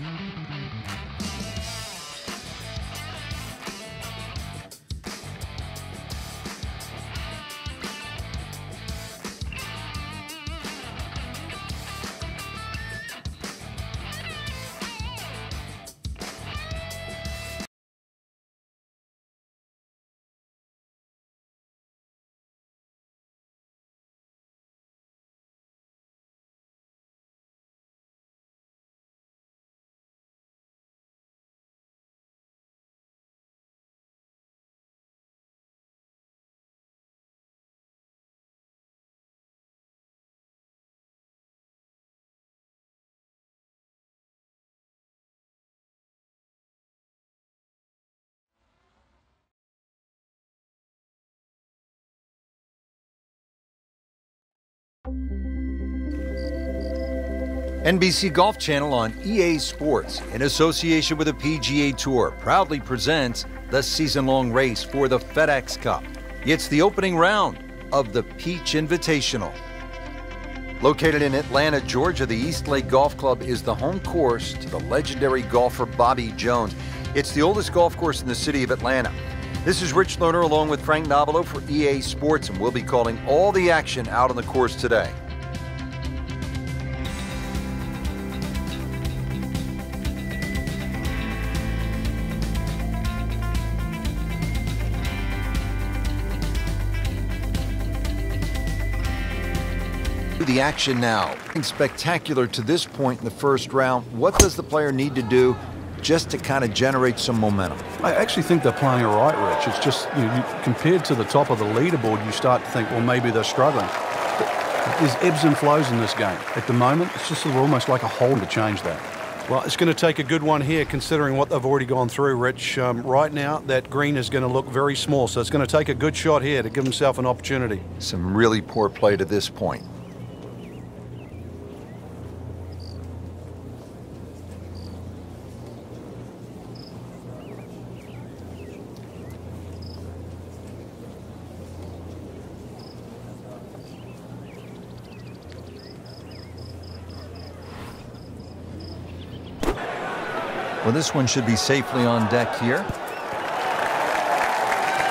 Mm-hmm. NBC Golf Channel on EA Sports, in association with the PGA Tour, proudly presents the season long race for the FedEx Cup. It's the opening round of the Peach Invitational. Located in Atlanta, Georgia, the East Lake Golf Club is the home course to the legendary golfer Bobby Jones. It's the oldest golf course in the city of Atlanta. This is Rich Lerner along with Frank Nobilo for EA Sports, and we'll be calling all the action out on the course today. the action now. Spectacular to this point in the first round. What does the player need to do just to kind of generate some momentum? I actually think they're playing all right, Rich. It's just, you know, you, compared to the top of the leaderboard, you start to think, well, maybe they're struggling. But there's ebbs and flows in this game. At the moment, it's just almost like a hole to change that. Well, it's going to take a good one here, considering what they've already gone through, Rich. Um, right now, that green is going to look very small, so it's going to take a good shot here to give himself an opportunity. Some really poor play to this point. Well, this one should be safely on deck here.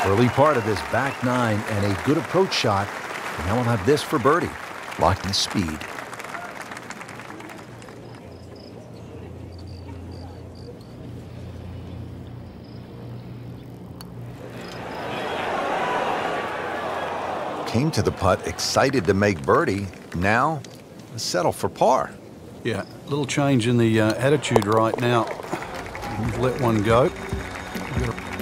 Early part of this back nine and a good approach shot. And now we'll have this for birdie. Locked in speed. Came to the putt excited to make birdie. Now, settle for par. Yeah, little change in the uh, attitude right now. We've let one go.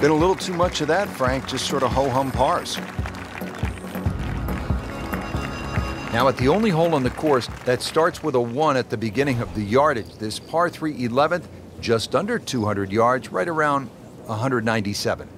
Been a little too much of that, Frank, just sort of ho-hum pars. Now at the only hole on the course that starts with a 1 at the beginning of the yardage, this par 3 11th, just under 200 yards, right around 197.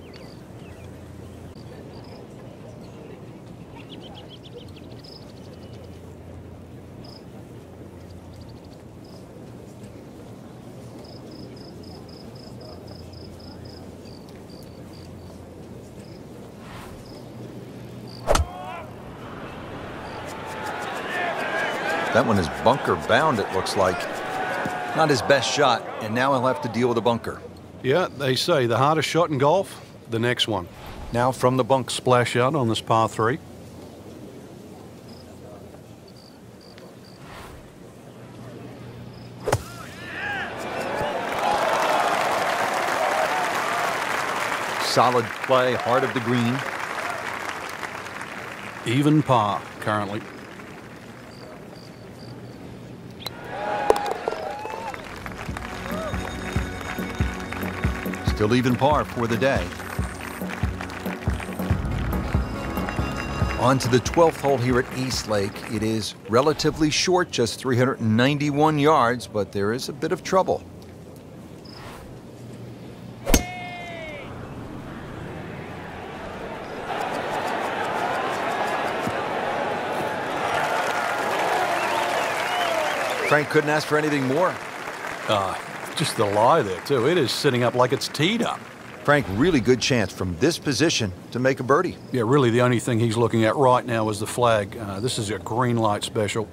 That one is bunker bound, it looks like. Not his best shot, and now he'll have to deal with a bunker. Yeah, they say the hardest shot in golf, the next one. Now from the bunk. Splash out on this par three. Solid play, heart of the green. Even par currently. Still even par for the day. On to the 12th hole here at East Lake. It is relatively short, just 391 yards, but there is a bit of trouble. Frank couldn't ask for anything more. Uh, just the lie there, too. It is sitting up like it's teed up. Frank, really good chance from this position to make a birdie. Yeah, really the only thing he's looking at right now is the flag. Uh, this is a green light special.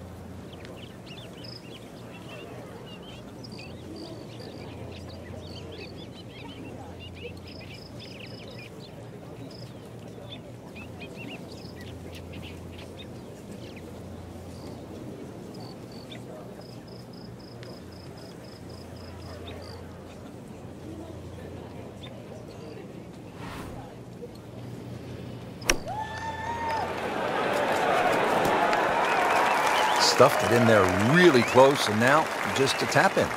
Stuffed it in there really close, and now just a tap in.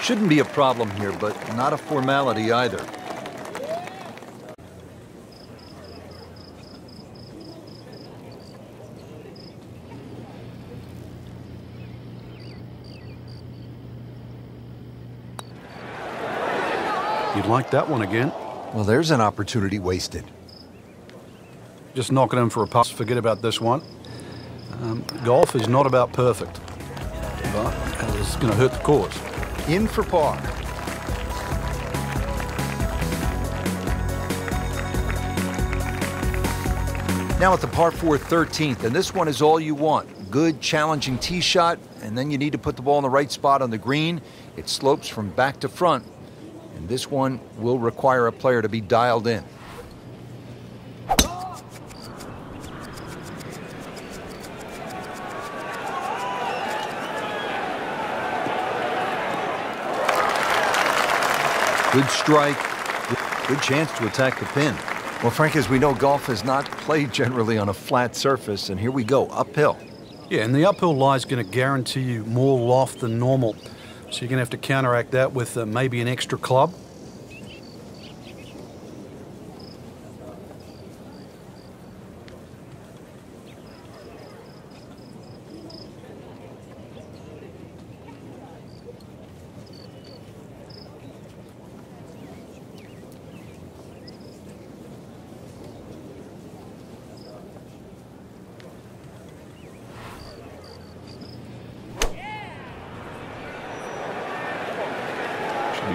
Shouldn't be a problem here, but not a formality either. You'd like that one again. Well, there's an opportunity wasted. Just knocking him for a pass. Forget about this one. Um, golf is not about perfect, but it's going to hurt the cause. In for par. Now at the par 4 13th, and this one is all you want. Good, challenging tee shot, and then you need to put the ball in the right spot on the green. It slopes from back to front, and this one will require a player to be dialed in. Good strike, good chance to attack the pin. Well, Frank, as we know, golf is not played generally on a flat surface, and here we go, uphill. Yeah, and the uphill lie is going to guarantee you more loft than normal. So you're going to have to counteract that with uh, maybe an extra club.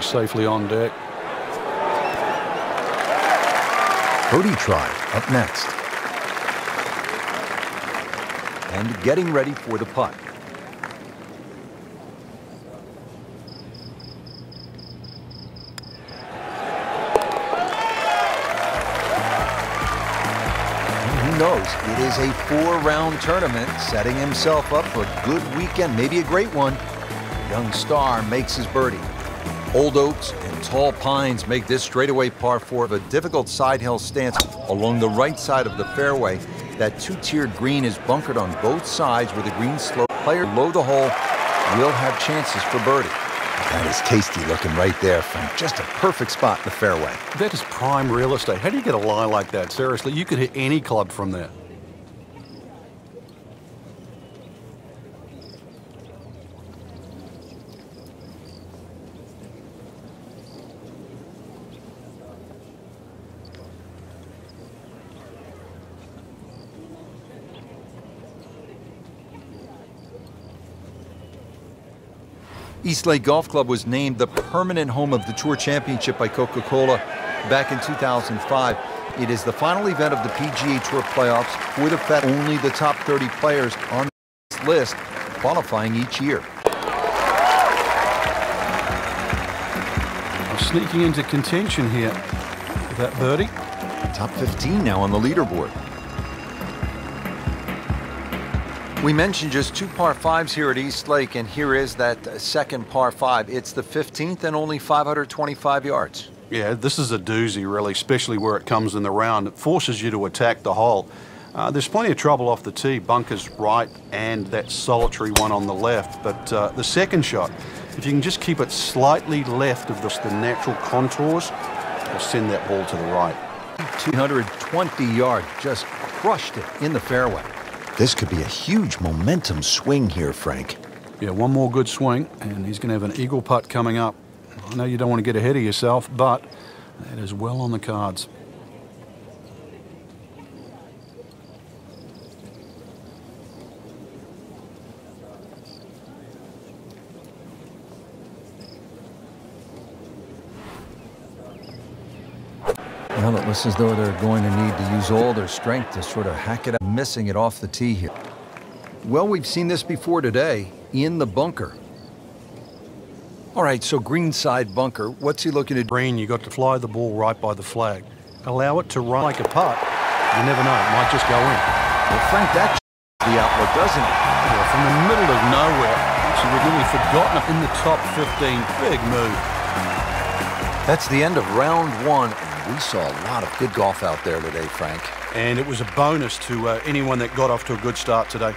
Be safely on deck. Birdie try up next. And getting ready for the putt. Who knows? It is a four-round tournament, setting himself up for a good weekend, maybe a great one. Young star makes his birdie. Old oaks and tall pines make this straightaway par four of a difficult side hill stance along the right side of the fairway. That two-tiered green is bunkered on both sides where the green slope. Player below the hole will have chances for birdie. That is tasty looking right there from just a perfect spot in the fairway. That is prime real estate. How do you get a lie like that? Seriously, you could hit any club from there. East Lake Golf Club was named the permanent home of the Tour Championship by Coca-Cola back in 2005. It is the final event of the PGA Tour playoffs the Fed. Only the top 30 players on this list qualifying each year. Sneaking into contention here with that birdie. Top 15 now on the leaderboard. We mentioned just two par fives here at East Lake, and here is that second par five. It's the 15th and only 525 yards. Yeah, this is a doozy, really, especially where it comes in the round. It forces you to attack the hole. Uh, there's plenty of trouble off the tee, bunkers right and that solitary one on the left. But uh, the second shot, if you can just keep it slightly left of the, the natural contours, will send that ball to the right. 220 yards, just crushed it in the fairway. This could be a huge momentum swing here, Frank. Yeah, one more good swing, and he's going to have an eagle putt coming up. I know you don't want to get ahead of yourself, but that is well on the cards. Well, it looks as though they're going to need to use all their strength to sort of hack it up, missing it off the tee here. Well, we've seen this before today in the bunker. All right, so greenside bunker. What's he looking to do? Green, you got to fly the ball right by the flag. Allow it to run like a putt. You never know, it might just go in. Well, Frank, that the outlook, doesn't it? Yeah, from the middle of nowhere, so we'd nearly forgotten in the top 15. Big move. That's the end of round one. We saw a lot of good golf out there today, Frank. And it was a bonus to uh, anyone that got off to a good start today.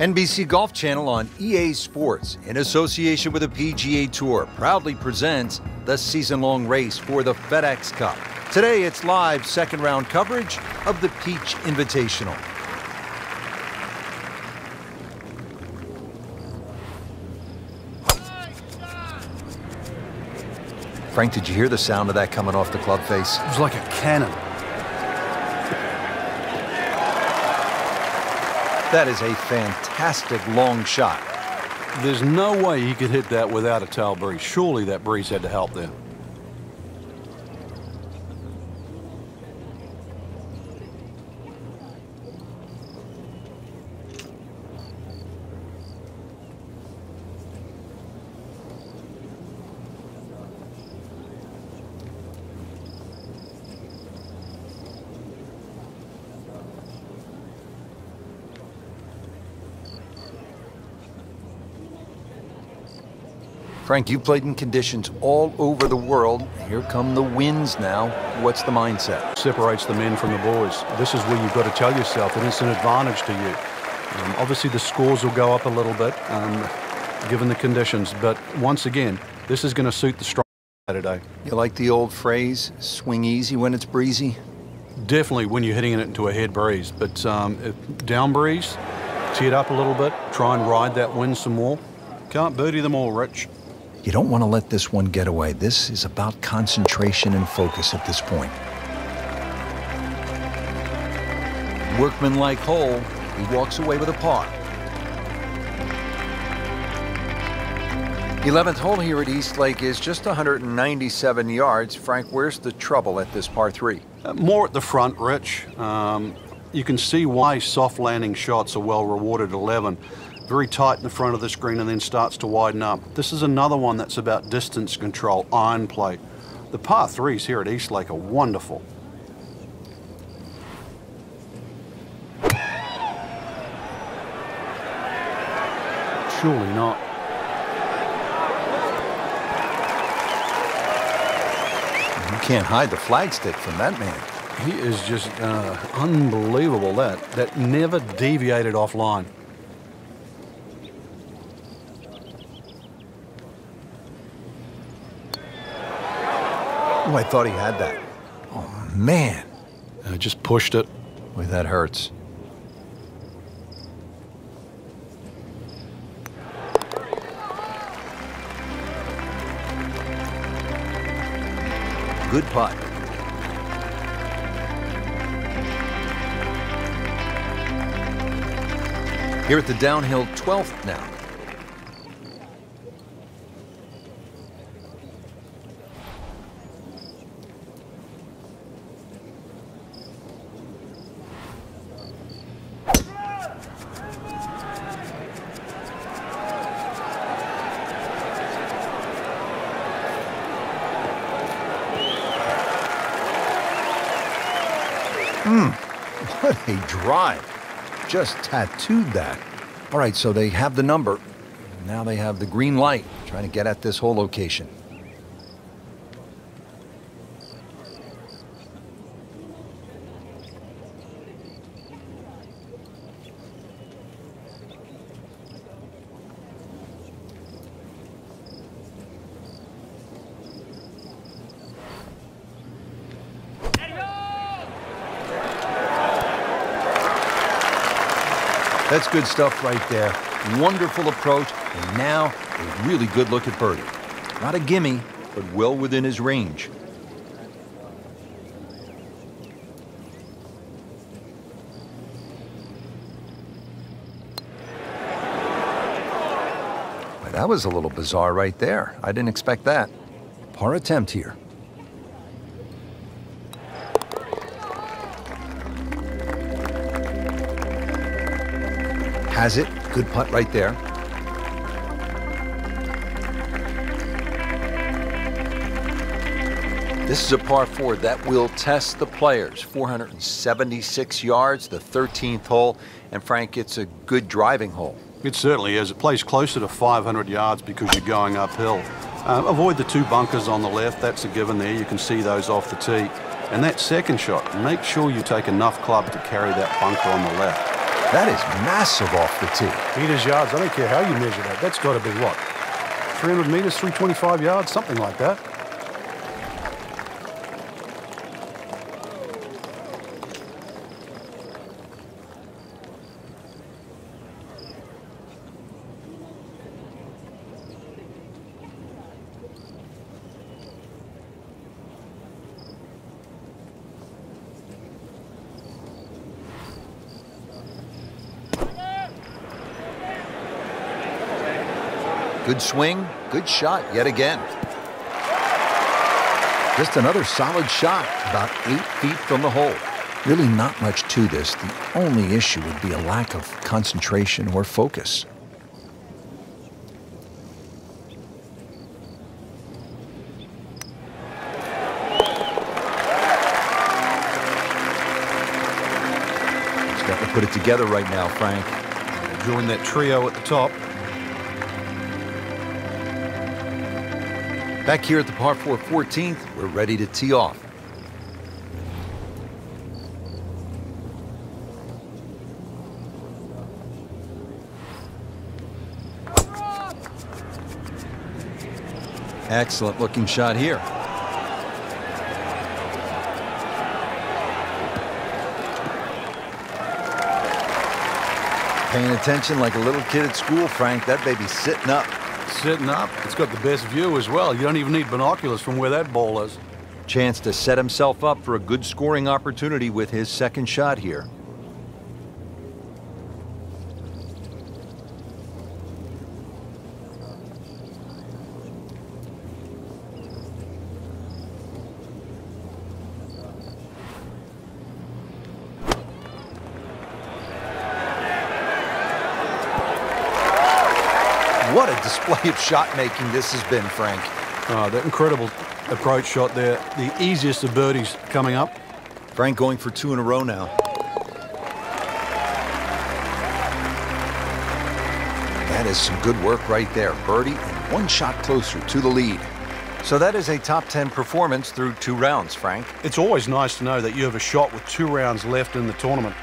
NBC Golf Channel on EA Sports, in association with the PGA Tour, proudly presents the season long race for the FedEx Cup. Today, it's live second round coverage of the Peach Invitational. Frank, did you hear the sound of that coming off the club face? It was like a cannon. That is a fantastic long shot. There's no way he could hit that without a tail breeze. Surely that breeze had to help there. Frank, you played in conditions all over the world. Here come the winds now. What's the mindset? Separates the men from the boys. This is where you've got to tell yourself that it's an advantage to you. Um, obviously, the scores will go up a little bit um, given the conditions, but once again, this is going to suit the strong today. You like the old phrase, swing easy when it's breezy? Definitely when you're hitting it into a head breeze, but um, down breeze, tee it up a little bit, try and ride that wind some more. Can't birdie them all, Rich. You don't want to let this one get away. This is about concentration and focus at this point. Workman-like hole, he walks away with a par. 11th hole here at East Lake is just 197 yards. Frank, where's the trouble at this par 3? Uh, more at the front, Rich. Um, you can see why soft landing shots are well rewarded 11 very tight in the front of the screen and then starts to widen up. This is another one that's about distance control, iron play. The par threes here at East Lake are wonderful. Surely not. You can't hide the flagstick from that man. He is just uh, unbelievable, that. That never deviated offline. Oh, I thought he had that. Oh, man. I just pushed it. Boy, that hurts. Good putt. Here at the downhill 12th now. Hmm, what a drive. Just tattooed that. All right, so they have the number. Now they have the green light, trying to get at this whole location. That's good stuff right there. Wonderful approach, and now a really good look at birdie. Not a gimme, but well within his range. That was a little bizarre right there. I didn't expect that. Par attempt here. Has it. Good putt right there. This is a par four that will test the players. 476 yards, the 13th hole. And Frank, it's a good driving hole. It certainly is. It plays closer to 500 yards because you're going uphill. Uh, avoid the two bunkers on the left. That's a given there. You can see those off the tee. And that second shot, make sure you take enough club to carry that bunker on the left. That is massive off the tee. Meters, yards, I don't care how you measure that. That's got to be what? 300 meters, 325 yards, something like that. Good swing, good shot yet again. Just another solid shot, about eight feet from the hole. Really not much to this. The only issue would be a lack of concentration or focus. He's got to put it together right now, Frank. Join that trio at the top. Back here at the par 4 14th, we're ready to tee off. Excellent looking shot here. Paying attention like a little kid at school, Frank. That baby's sitting up. Sitting up. It's got the best view as well. You don't even need binoculars from where that ball is. Chance to set himself up for a good scoring opportunity with his second shot here. What a display of shot making this has been, Frank. Uh, oh, that incredible approach shot there. The easiest of birdies coming up. Frank going for two in a row now. That is some good work right there. Birdie and one shot closer to the lead. So that is a top 10 performance through two rounds, Frank. It's always nice to know that you have a shot with two rounds left in the tournament.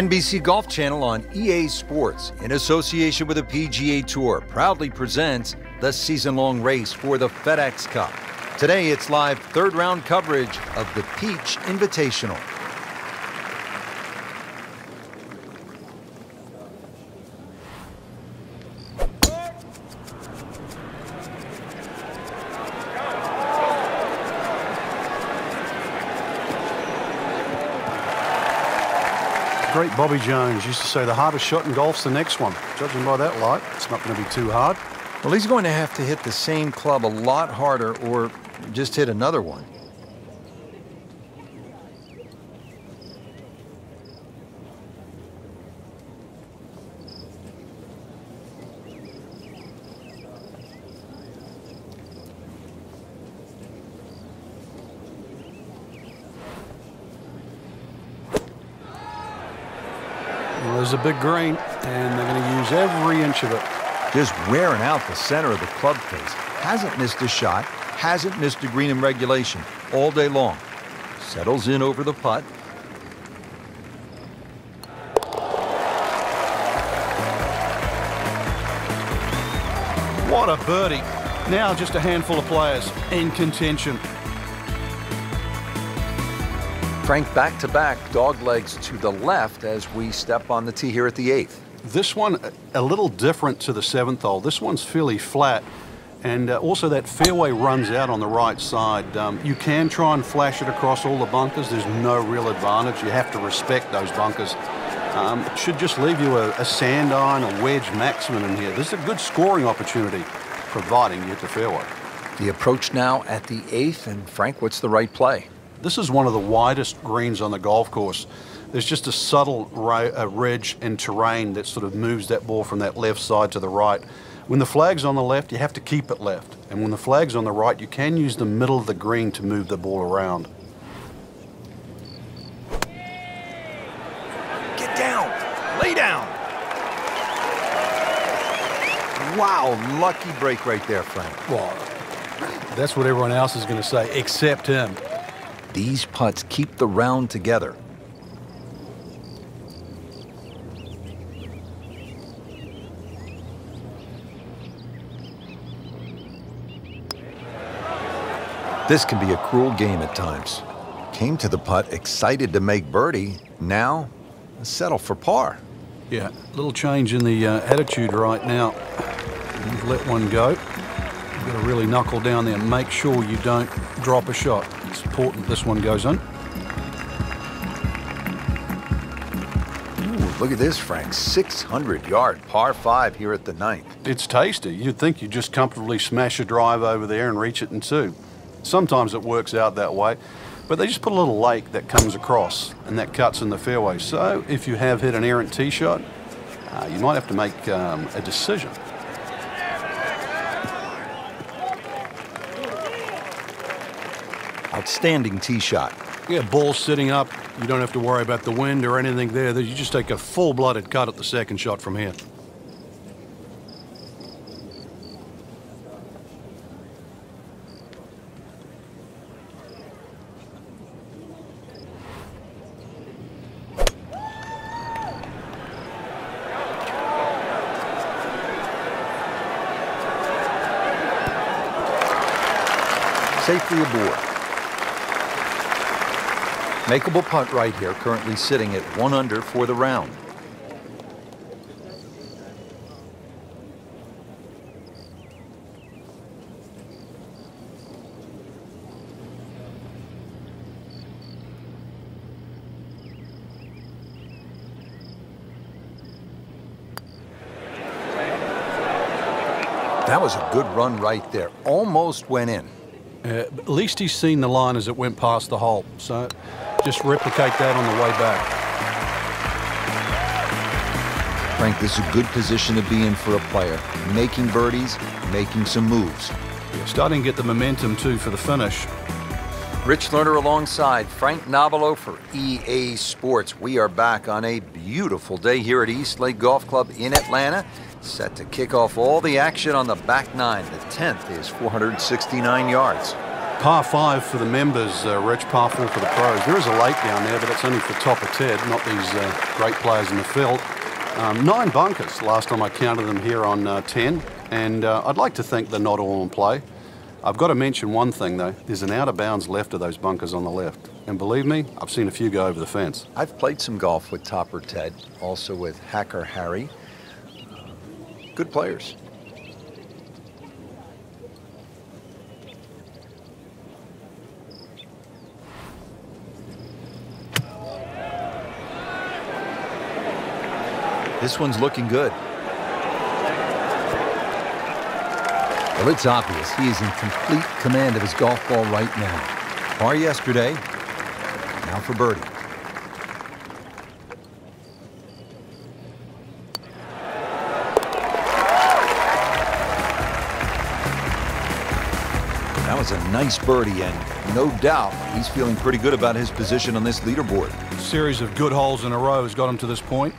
NBC Golf Channel on EA Sports, in association with the PGA Tour, proudly presents the season long race for the FedEx Cup. Today, it's live third round coverage of the Peach Invitational. Great Bobby Jones used to say the hardest shot in golf's the next one. Judging by that light, it's not going to be too hard. Well, he's going to have to hit the same club a lot harder or just hit another one. There's a big green, and they're going to use every inch of it. Just wearing out the center of the club face. Hasn't missed a shot, hasn't missed a green in regulation all day long. Settles in over the putt. What a birdie. Now just a handful of players in contention. Frank, back to back, dog legs to the left as we step on the tee here at the eighth. This one, a little different to the seventh hole. This one's fairly flat. And uh, also that fairway runs out on the right side. Um, you can try and flash it across all the bunkers. There's no real advantage. You have to respect those bunkers. Um, it should just leave you a, a sand iron, a wedge maximum in here. This is a good scoring opportunity, providing you hit the fairway. The approach now at the eighth. And Frank, what's the right play? This is one of the widest greens on the golf course. There's just a subtle ridge and terrain that sort of moves that ball from that left side to the right. When the flag's on the left, you have to keep it left. And when the flag's on the right, you can use the middle of the green to move the ball around. Get down! Lay down! Wow, lucky break right there, Frank. Well, that's what everyone else is going to say, except him. These putts keep the round together. This can be a cruel game at times. Came to the putt excited to make birdie. Now, settle for par. Yeah, little change in the uh, attitude right now. You've let one go. You've got to really knuckle down there and make sure you don't drop a shot. It's important this one goes in. Ooh, look at this, Frank. 600 yard par five here at the ninth. It's tasty. You'd think you'd just comfortably smash a drive over there and reach it in two. Sometimes it works out that way, but they just put a little lake that comes across and that cuts in the fairway. So if you have hit an errant tee shot, uh, you might have to make um, a decision. Outstanding tee shot. Yeah, ball sitting up. You don't have to worry about the wind or anything there. You just take a full-blooded cut at the second shot from here. safely aboard. Makeable putt right here, currently sitting at one under for the round. That was a good run right there. Almost went in. Uh, at least he's seen the line as it went past the hole. So just replicate that on the way back. Frank, this is a good position to be in for a player. Making birdies, making some moves. Yeah, starting to get the momentum, too, for the finish. Rich Lerner alongside Frank Nobilo for EA Sports. We are back on a beautiful day here at East Lake Golf Club in Atlanta. Set to kick off all the action on the back nine. The 10th is 469 yards. Par five for the members, uh, Rich, par four for the pros. There is a lake down there, but it's only for Topper Ted, not these uh, great players in the field. Um, nine bunkers last time I counted them here on uh, 10, and uh, I'd like to think they're not all in play. I've got to mention one thing though. There's an out of bounds left of those bunkers on the left. And believe me, I've seen a few go over the fence. I've played some golf with Topper Ted, also with Hacker Harry good players. This one's looking good. Well, it's obvious he is in complete command of his golf ball right now. Par yesterday, now for birdie. That was a nice birdie, and no doubt he's feeling pretty good about his position on this leaderboard. A series of good holes in a row has got him to this point.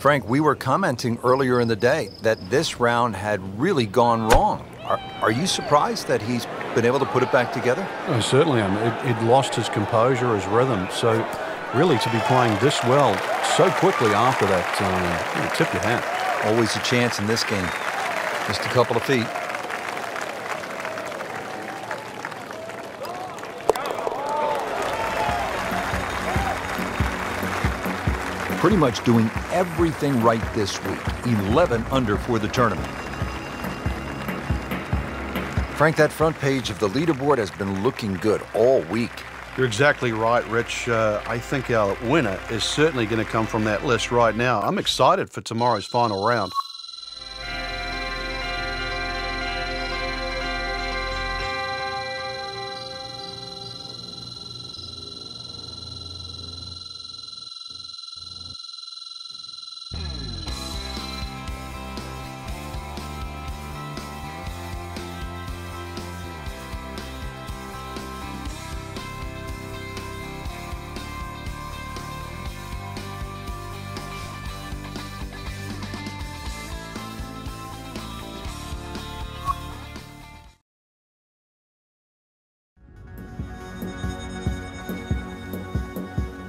Frank, we were commenting earlier in the day that this round had really gone wrong. Are, are you surprised that he's been able to put it back together? Oh, certainly am. It, it lost his composure, his rhythm. So, really, to be playing this well so quickly after that, um, tip your hat. Always a chance in this game. Just a couple of feet. Pretty much doing everything right this week. 11 under for the tournament. Frank, that front page of the leaderboard has been looking good all week. You're exactly right, Rich. Uh, I think our winner is certainly going to come from that list right now. I'm excited for tomorrow's final round.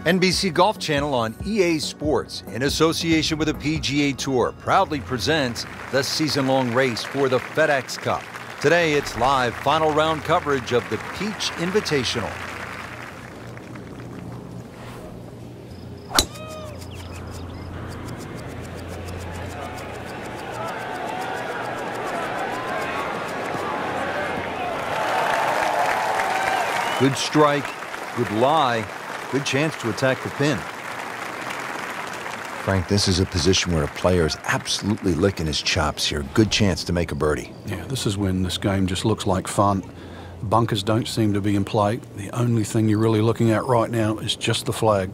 NBC Golf Channel on EA Sports, in association with the PGA Tour, proudly presents the season long race for the FedEx Cup. Today, it's live final round coverage of the Peach Invitational. Good strike, good lie, Good chance to attack the pin. Frank, this is a position where a player is absolutely licking his chops here. Good chance to make a birdie. Yeah, this is when this game just looks like fun. Bunkers don't seem to be in play. The only thing you're really looking at right now is just the flag.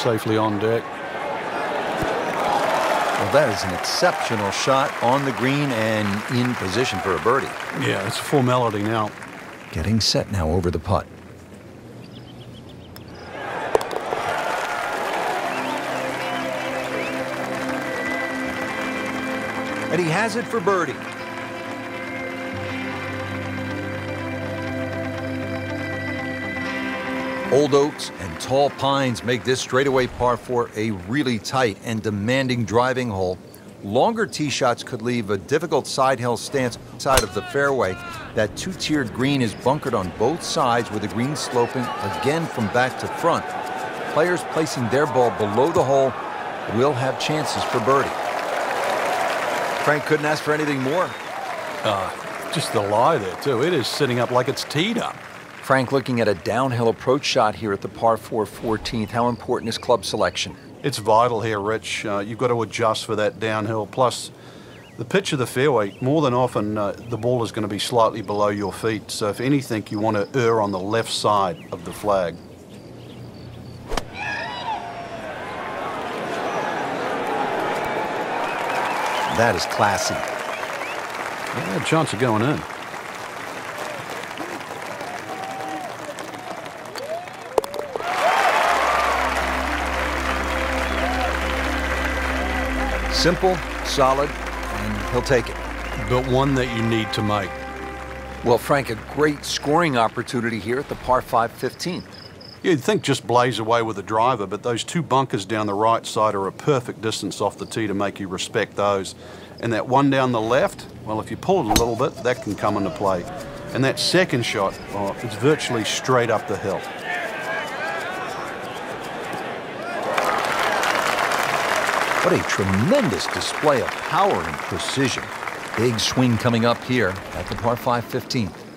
Safely on deck. Well, that is an exceptional shot on the green and in position for a birdie. Yeah, it's a formality now. Getting set now over the putt. And he has it for birdie. Old oaks and tall pines make this straightaway par 4 a really tight and demanding driving hole. Longer tee shots could leave a difficult side hill stance side of the fairway. That two-tiered green is bunkered on both sides with the green sloping again from back to front. Players placing their ball below the hole will have chances for birdie. Frank couldn't ask for anything more. Uh, just the lie there, too. It is sitting up like it's teed up. Frank, looking at a downhill approach shot here at the par 4 14th, how important is club selection? It's vital here, Rich. Uh, you've got to adjust for that downhill. Plus, the pitch of the fairway, more than often, uh, the ball is going to be slightly below your feet. So, if anything, you want to err on the left side of the flag. That is classy. Yeah, chance of going in. Simple, solid, and he'll take it. But one that you need to make. Well, Frank, a great scoring opportunity here at the par 5 15th. You'd think just blaze away with the driver, but those two bunkers down the right side are a perfect distance off the tee to make you respect those. And that one down the left, well, if you pull it a little bit, that can come into play. And that second shot, oh, it's virtually straight up the hill. What a tremendous display of power and precision. Big swing coming up here at the par 5 15th.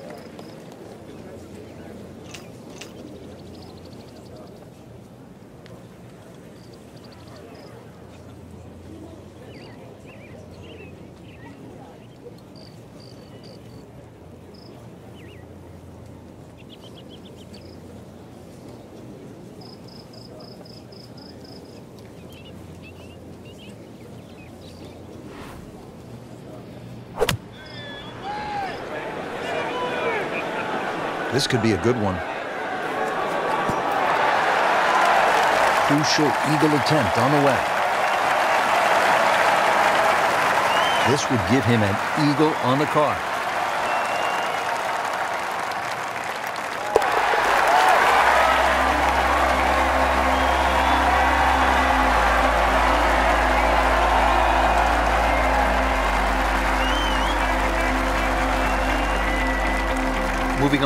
This could be a good one. Crucial eagle attempt on the way. This would give him an eagle on the card.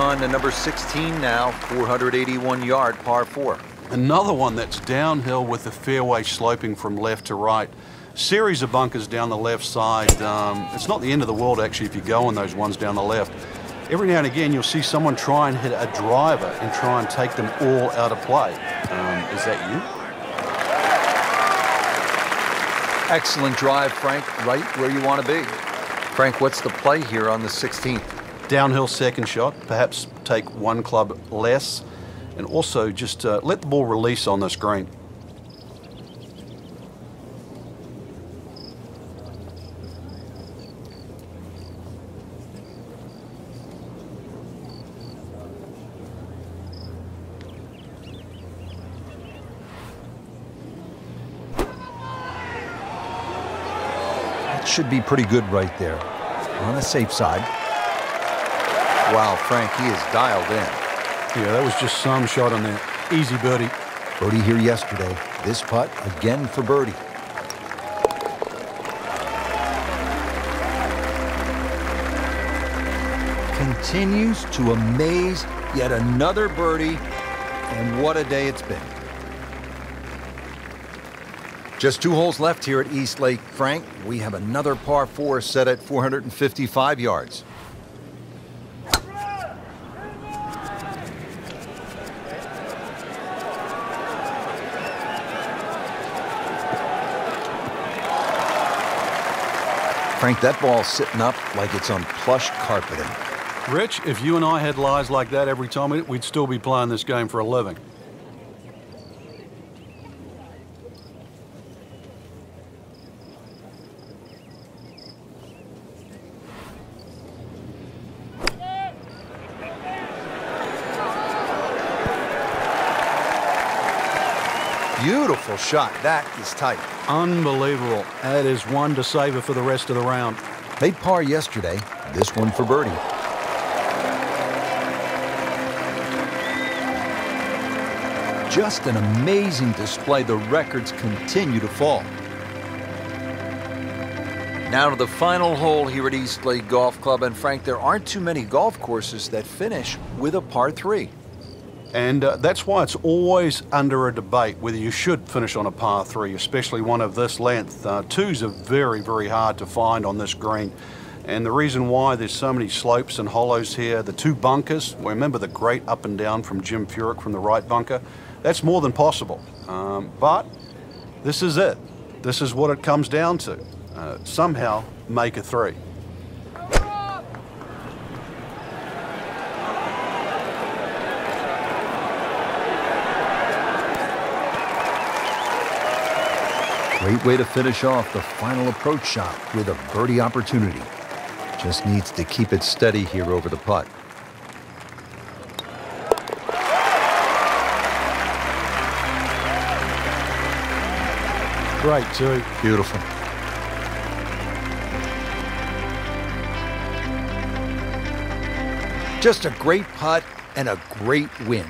On to number 16 now, 481 yard par 4. Another one that's downhill with the fairway sloping from left to right. Series of bunkers down the left side. Um, it's not the end of the world actually if you go on those ones down the left. Every now and again you'll see someone try and hit a driver and try and take them all out of play. Um, is that you? Excellent drive, Frank, right where you want to be. Frank, what's the play here on the 16th? Downhill second shot, perhaps take one club less, and also just uh, let the ball release on this green. That should be pretty good right there. On the safe side. Wow, Frank, he is dialed in. Yeah, that was just some shot on that. Easy birdie. Birdie here yesterday. This putt again for birdie. Continues to amaze yet another birdie, and what a day it's been. Just two holes left here at East Lake. Frank, we have another par four set at 455 yards. Frank, that ball's sitting up like it's on plush carpeting. Rich, if you and I had lies like that every time, we'd still be playing this game for a living. Beautiful shot. That is tight. Unbelievable. That is one to savor for the rest of the round. Made par yesterday. This one for birdie. Just an amazing display. The records continue to fall. Now to the final hole here at East Lake Golf Club. And Frank, there aren't too many golf courses that finish with a par three. And uh, that's why it's always under a debate whether you should finish on a par three, especially one of this length. Uh, twos are very, very hard to find on this green. And the reason why there's so many slopes and hollows here, the two bunkers, remember the great up and down from Jim Furyk from the right bunker? That's more than possible. Um, but this is it. This is what it comes down to. Uh, somehow make a three. Great way to finish off the final approach shot with a birdie opportunity. Just needs to keep it steady here over the putt. Great too. Beautiful. Just a great putt and a great win.